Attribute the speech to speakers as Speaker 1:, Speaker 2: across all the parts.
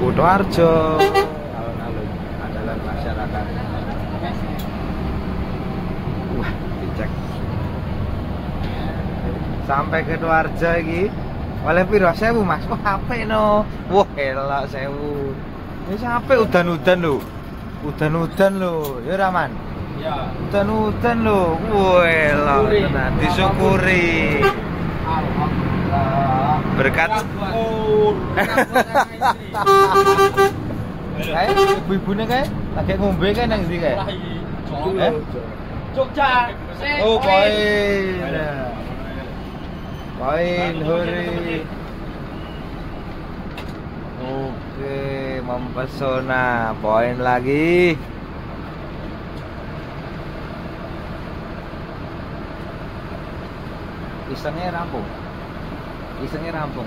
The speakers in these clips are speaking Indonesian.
Speaker 1: Kutoarjo alun-alun andalan masyarakat. Wah dicek. Sampai ke Kutoarjo iki. Oleh piro? Sewu mas? Wah HP no. Wah elok sewu. Ini sampai udan-udan lho. Udan-udan lho. Ya Raman
Speaker 2: Ya.
Speaker 1: udan-udan lho. Wah elok disyukuri. Berkat kayak ibu-ibune kayak lagi ngombe kayak nang ndi kayak Eh?
Speaker 2: Jogja.
Speaker 1: Oh, koin. Koin huri. Oke, mempesona. Poin lagi. Isengnya rampung. Isengnya rampung.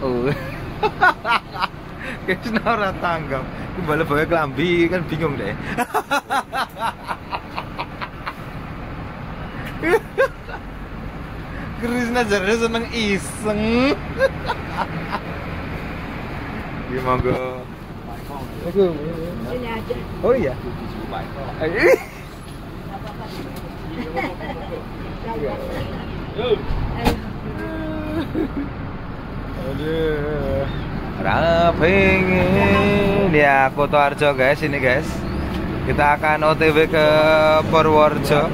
Speaker 1: Oh. Krisna ora tanggap. Kembali bawa kelambi kan bingung deh. Krisna jadi seneng iseng. Iya monggo. Oh iya. Rapingin ya Koto Arjo guys ini guys. Kita akan OTW ke Purworejo.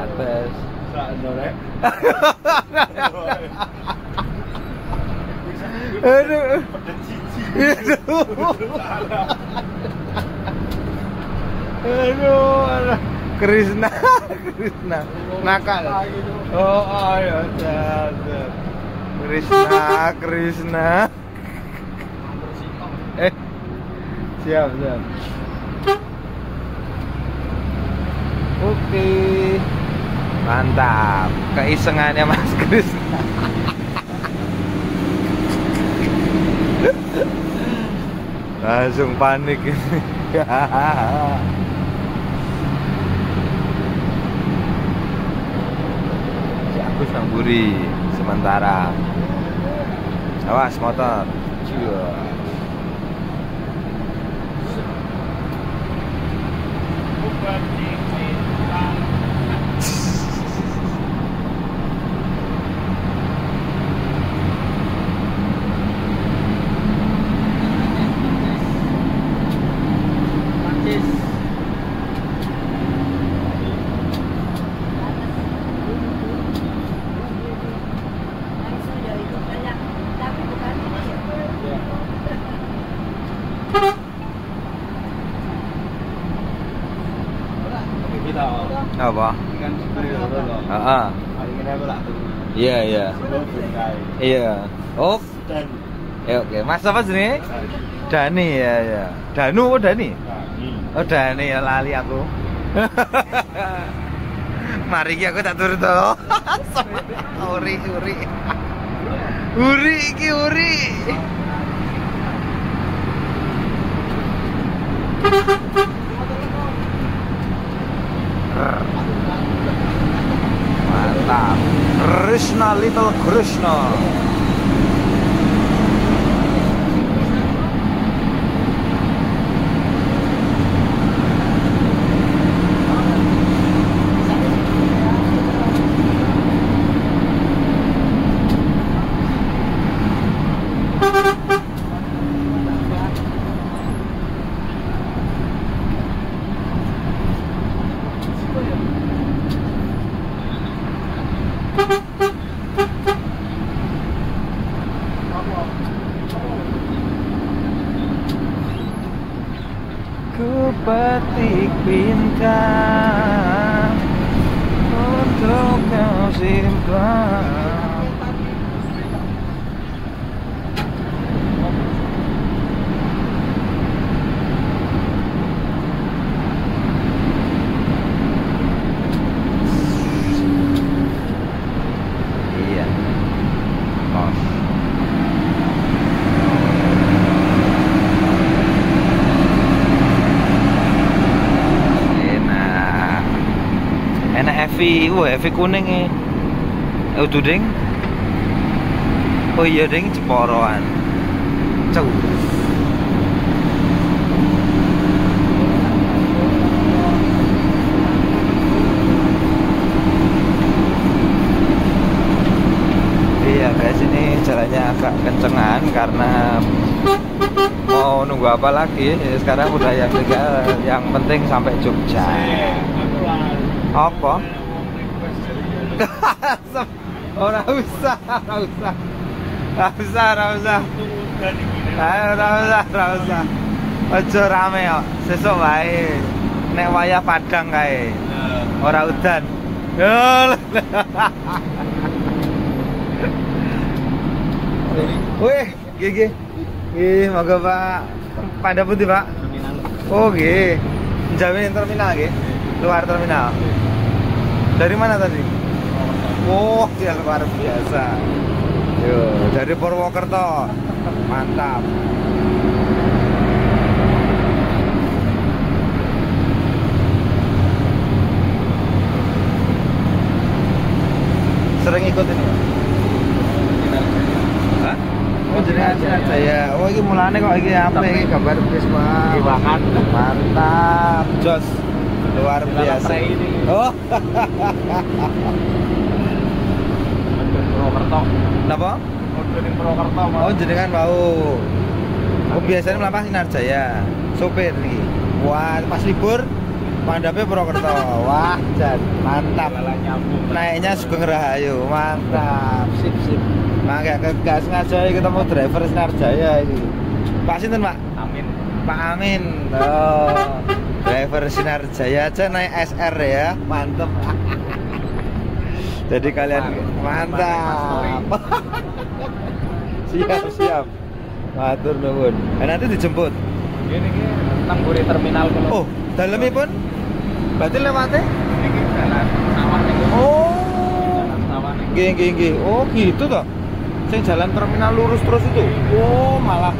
Speaker 1: Atas. Aduh. Aduh, aduh. Krishna, Krishna, nakal. Oh, ayo, jatuh. Krishna, Krishna. Eh, siap, siap. Oke, mantap. Keisengannya Mas Krishna. Langsung panik ini. si Agus Namburi sementara. Awas motor.
Speaker 3: Langsung dari itu banyak. Tapi bukan ini.
Speaker 2: Kita
Speaker 1: Apa?
Speaker 2: kan superior tuh.
Speaker 1: Iya, iya. Iya. Oh, ya oke. Mas apa sini? Dani ya, ya. Danu oh Dani? Oh Dani ya lali aku. Mari ki aku tak turun to. uri uri. Uri iki uri. Mantap. Krishna Little Krishna. Ku petik bintang Untuk kau simpan Iya Kos heavy, wah heavy kuning e. Eh udah ding. Oh iya ding Jeporoan. Cau. Iya guys ini jalannya agak kencengan karena mau nunggu apa lagi Ya, sekarang udah yang tinggal yang penting sampai Jogja apa ora usah ora usah ora usah ora usah ayo ora usah ora usah aja rame kok sesuk wae nek wayah padang kae ora udan. Wih, gigi. Gih, moga Pak. Pada putih, Pak. Oh, gih. Jaminin terminal, gih. Luar terminal. Dari mana tadi? Oh, ya luar biasa. Yo, dari Purwokerto. Mantap. Sering ikut ini? Hah? Oh jadi aja saya. Oh ini mulane kok iki apa iki gambar wis Pak. Mantap. Jos. Luar biasa.
Speaker 2: ini.
Speaker 1: Oh,
Speaker 2: Purwokerto.
Speaker 1: napa?
Speaker 2: Modern Purwokerto. Mas.
Speaker 1: Oh jenengan mau. Oh biasanya melampah Sinar Jaya. Sopir nih. Wah, pas libur mandapnya Purwokerto. Wah, jan mantap. Naiknya Sugeng Rahayu. Mantap. Sip sip. Mangga kegas ngajari ketemu driver Sinar Jaya ini. Pak sinten, Pak?
Speaker 2: Amin.
Speaker 1: Pak Amin. Oh, driver Sinar Jaya aja naik SR ya, mantep. Jadi kalian mantap. siap siap. Matur nuwun. Eh, nanti dijemput.
Speaker 2: Ini ki Tangguri terminal
Speaker 1: Oh,
Speaker 2: kalau.
Speaker 1: dalamnya pun berarti lewatnya?
Speaker 2: Ini jalan sawah nih.
Speaker 1: Oh,
Speaker 2: Jalan sawah nih.
Speaker 1: Nggih, nggih, nggih. Oh, gitu toh. Sing jalan terminal lurus terus itu. Oh, malah.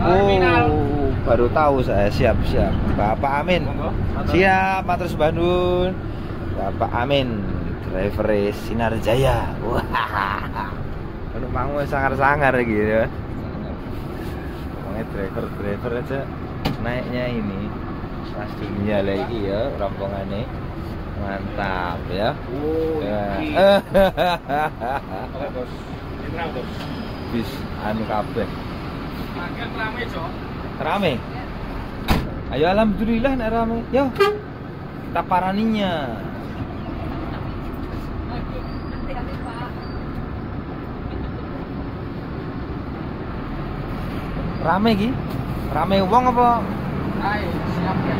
Speaker 2: Terminal.
Speaker 1: Oh, baru tahu saya. Siap, siap. Bapak Amin. Siap, matur Bandung. Bapak Amin, driver Sinar Jaya. Wah. Penumpangmu sangar-sangar gitu ya. Pokoknya driver-driver aja naiknya ini pas dunia lagi ya rombongannya mantap ya.
Speaker 2: Oh,
Speaker 1: Ya. bis anu kabeh
Speaker 2: rame, Cok.
Speaker 1: rame ayo alhamdulillah nek rame yo kita paraninya rame ki rame wong apa?
Speaker 2: Ayo, siap ya.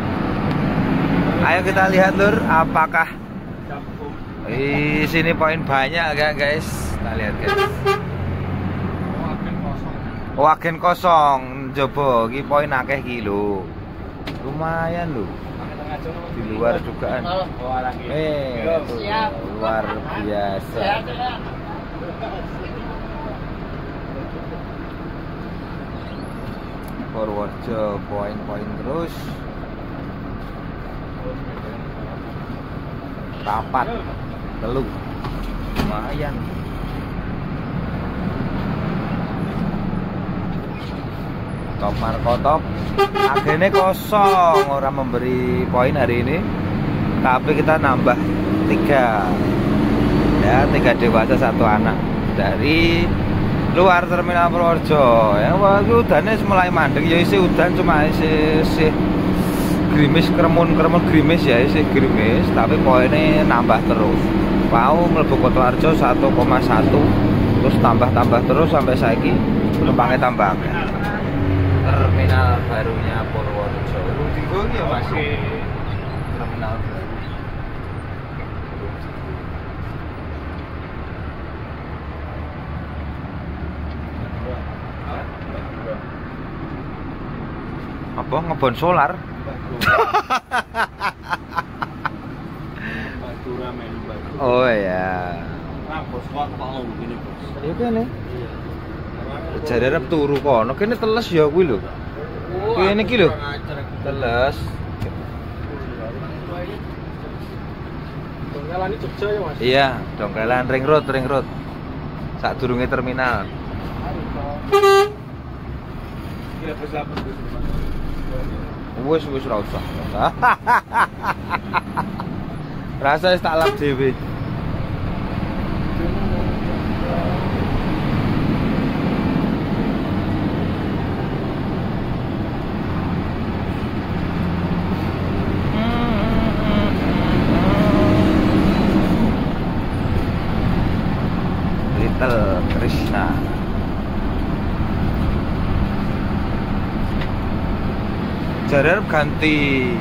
Speaker 1: ayo kita lihat lur apakah di sini poin banyak gak guys? Kita lihat guys.
Speaker 2: Wagen kosong.
Speaker 1: coba ki poin akeh ki lho. Lumayan lho. Di luar dugaan.
Speaker 2: Oh,
Speaker 1: eh luar biasa Purworejo poin-poin terus. Papat telu. Lumayan. Top markotop akhirnya kosong. Orang memberi poin hari ini. Tapi kita nambah tiga. Ya tiga dewasa satu anak. Dari luar terminal Purworejo. Ya wah itu udannya mulai mandek. Ya isi udan cuma isi isi gerimis kremun kremun gerimis ya isi gerimis tapi poinnya nambah terus. Mau melebu kota Arjo 1,1 terus tambah tambah terus sampai saiki penumpangnya tambah. Terminal barunya Purworejo. Tinggal ya masuk terminal baru apa ngebon solar oh ya
Speaker 2: Nah,
Speaker 1: ya kene arep turu kono kene teles ya kuwi lho Kene iki lho. teles
Speaker 2: Dongkelan Jogja ya mas?
Speaker 1: Iya, Dongkelan ring road, ring road. Sak durunge terminal.
Speaker 2: Gila
Speaker 1: Wis wis ora usah. Rasa tak lap dhewe. Little Krishna. Jaran ganti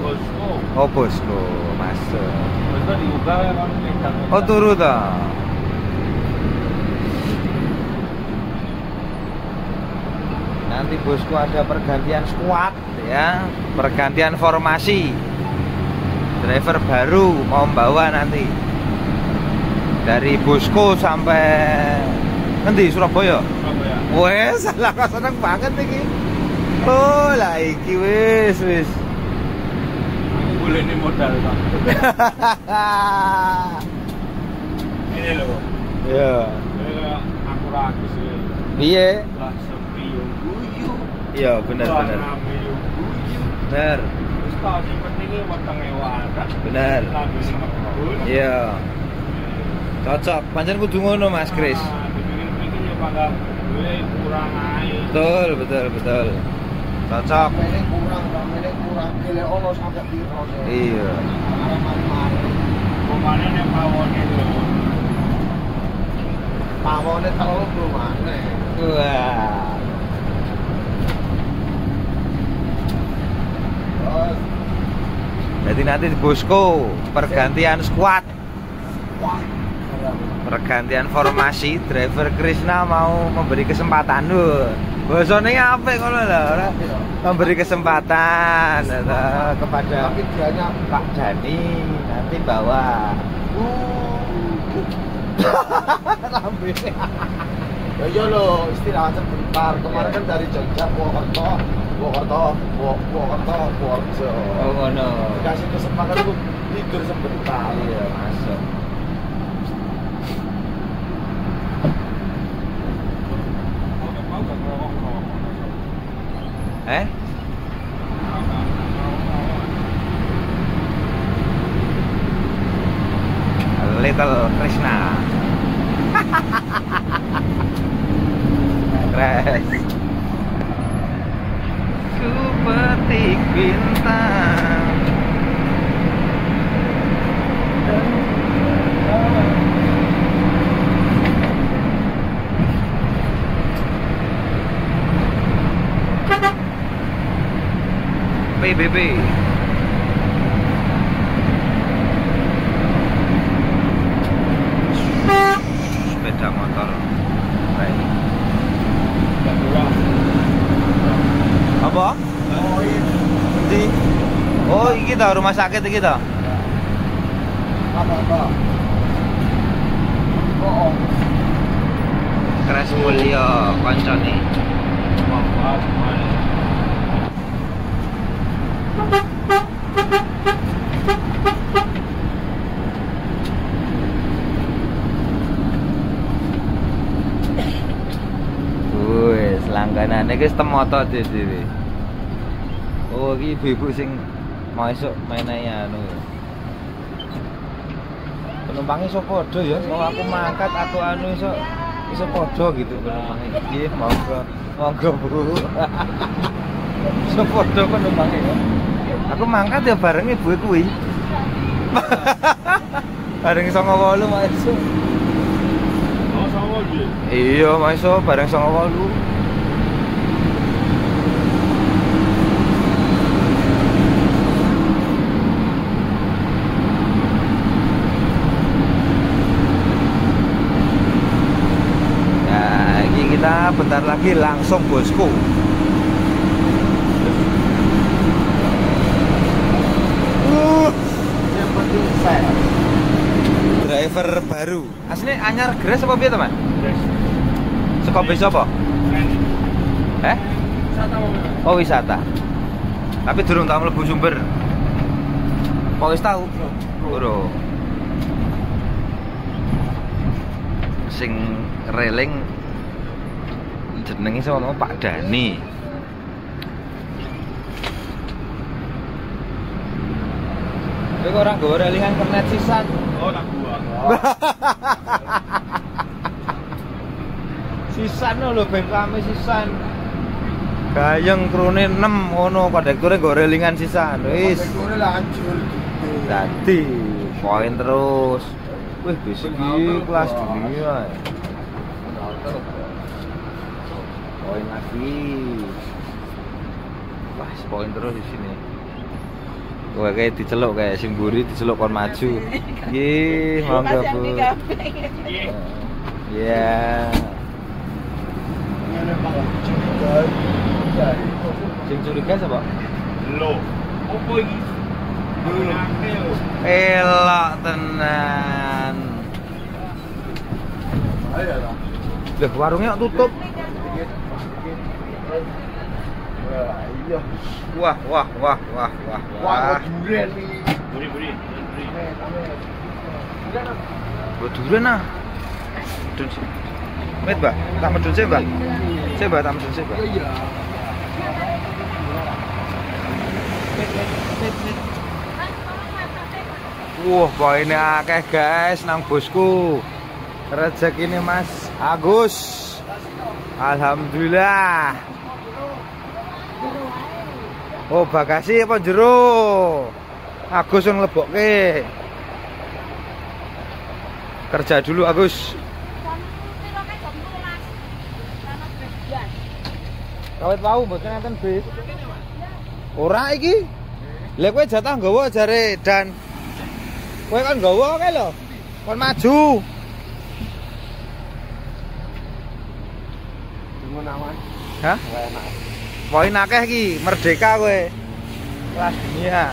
Speaker 2: Bosku.
Speaker 1: Oh bosku masuk
Speaker 2: Bosku diubah ya kan?
Speaker 1: Oh turu ta Nanti bosku ada pergantian squad ya Pergantian formasi Driver baru mau membawa nanti Dari bosku sampai Nanti Surabaya
Speaker 2: Surabaya.
Speaker 1: Wes, salah seneng banget iki. Oh, lah iki wis wis.
Speaker 2: Aku boleh nih modal pak. Ini loh.
Speaker 1: Ya.
Speaker 2: Ini kayak aku lagi sih.
Speaker 1: Piye?
Speaker 2: Lah sepi yo guyu.
Speaker 1: Iya, bener bener. Bener.
Speaker 2: Tau sing pentingnya wetenge wadah.
Speaker 1: Bener.
Speaker 2: Lambe ngebul.
Speaker 1: Iya. Cocok. Pancen kudu ngono Mas Kris.
Speaker 2: Ah, dipikir-pikir ya pada gue kurang aja.
Speaker 1: Betul, betul, betul. Cocok.
Speaker 4: Ini kurang, ini kurang. Gile ono sampai piro.
Speaker 1: Iya.
Speaker 2: Pokoknya nih pawon itu.
Speaker 4: Pawone terlalu belum aneh.
Speaker 1: Wah. Jadi nanti bosku pergantian squad,
Speaker 4: wah.
Speaker 1: pergantian formasi. Driver Krishna mau memberi kesempatan lu. Bosone apik ngono lho, ora memberi kesempatan eh, kepada
Speaker 4: Tapi dianya
Speaker 1: Pak Jani nanti bawa
Speaker 4: lambe. Ya iya lo, istirahat sebentar. Kemarin kan dari Jogja, Purwokerto, Purwokerto, Pur- Purwokerto, Purworejo.
Speaker 1: Oh ngono.
Speaker 4: Dikasih kesempatan aku tidur sebentar.
Speaker 1: Iya, masuk.
Speaker 2: Mau gak ngerokok?
Speaker 1: Eh? Little Krishna. Keren. Ku petik bintang. PBB. Sepeda motor. Baik. Apa?
Speaker 4: Oh iya.
Speaker 1: Oh, iki ta rumah sakit iki ta.
Speaker 4: Apa-apa. Oh, oh.
Speaker 1: Kres Mulya koncone.
Speaker 2: Manfaat mana?
Speaker 1: Wis, iki temoto dhewe. Oh, iki ibu-ibu sing mau esuk menehi anu. Penumpangnya iso padha ya, mau aku mangkat aku anu iso iso padha gitu penumpangnya. Nggih, monggo. Monggo, Bu. Iso padha penumpangnya ya. Aku mangkat ya bareng ibu kuwi. bareng 98 mau esuk.
Speaker 2: Oh aja.
Speaker 1: Iya, maiso bareng 98. Nah, sebentar lagi langsung bosku driver baru asli anyar grass apa biar teman?
Speaker 2: grass
Speaker 1: suka bisa apa? eh? oh wisata tapi durung tahu lebih sumber mau wis tahu? Bro. sing reling jenenge sama Pak Dani. Kowe kok ora nggawa relingan kernet sisan.
Speaker 2: Oh, tak buang.
Speaker 1: Sisan lho ben rame sisan. Gayeng krune 6 ngono kondekture nggo relingan sisan. Wis.
Speaker 4: Kondekturnya lancur.
Speaker 1: Dadi poin terus. Wih, bis iki kelas dunia. Poin lagi. Wah, poin terus di sini. Wah, kayak diceluk kayak simburi diceluk kon maju. Nggih, monggo Bu. Ya. Sing curiga siapa?
Speaker 2: Lo. Opo iki?
Speaker 1: Elok tenan.
Speaker 4: Ayo lah.
Speaker 1: Loh, warungnya kok tutup.
Speaker 4: Wah, iya.
Speaker 1: Wah, wah, wah, wah, wah,
Speaker 4: Wah,
Speaker 1: wah.
Speaker 4: durian nih.
Speaker 2: Buri, buri. Buri.
Speaker 1: Buat durian ah. Medun sih. Mbak. Tak medun sih, Mbak. Sih, Mbak, tak medun sih, Mbak.
Speaker 4: Iya.
Speaker 1: Wah, poinnya akeh, guys, nang bosku. Rezeki ini Mas Agus. Alhamdulillah. Oh, bagasi apa jero? Agus yang lebokke. Kerja dulu Agus. Kawit wau mboten enten bis. Ora iki. Lha kowe jatah nggawa jare dan kowe kan nggawa kae lho. Kon maju.
Speaker 4: Tunggu nawan.
Speaker 1: Hah?
Speaker 4: Enak.
Speaker 1: Poin akeh iki, merdeka kowe. Kelas dunia.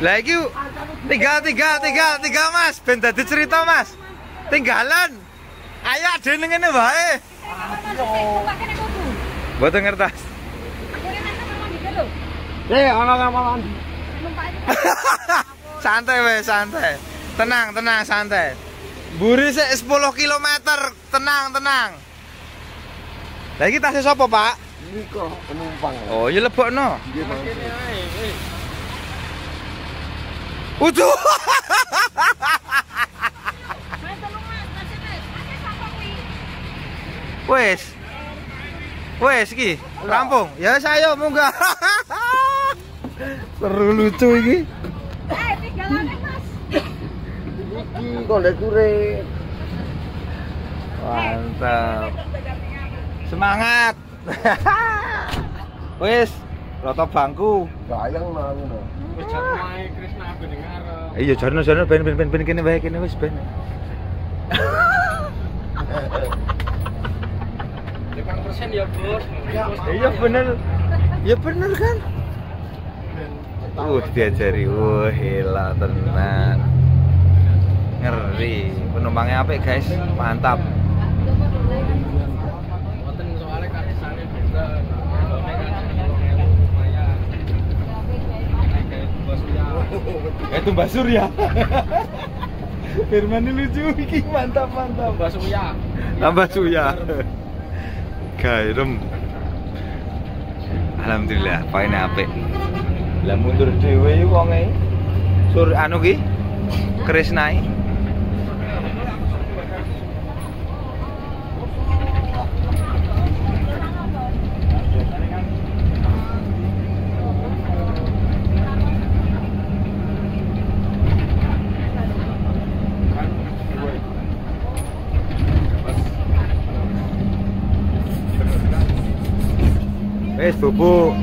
Speaker 1: Lah iki tinggal tinggal tinggal tinggal Mas, ben dadi cerita Mas. Tinggalan. Ayo adene ngene wae. Mboten ngertas.
Speaker 4: Eh, ana
Speaker 1: santai weh, santai. Tenang, tenang, santai. Buri sik 10 km, tenang, tenang. Lah iki tasnya sapa, Pak?
Speaker 4: Ini kok penumpang.
Speaker 1: Oh, ya lebokno.
Speaker 4: Nggih, Mas.
Speaker 1: Uduh. Wes. Wes iki, rampung. Ya wis ayo munggah. Seru lucu iki.
Speaker 4: Iki kondekture.
Speaker 1: Mantap. Semangat. Wes, roto bangku.
Speaker 4: Gayang nang ngono.
Speaker 2: Wis Krisna ben ngarep.
Speaker 1: Iya, jarno jarno ben ben ben ben kene wae kene wis ben.
Speaker 2: Lima persen ya bos.
Speaker 1: Iya bener. Ya bener kan? Uh, diajari. Wah, hela tenan. Ngeri. Penumpangnya apa guys? Mantap. Itu Mbak Surya. Firman ini lucu iki mantap mantap.
Speaker 2: Bos ya.
Speaker 1: Tambah suya. Gairem. Alhamdulillah, paine apik. Lah mundur dhewe wonge. Sur anu ki Krisnai. Wis bubuk.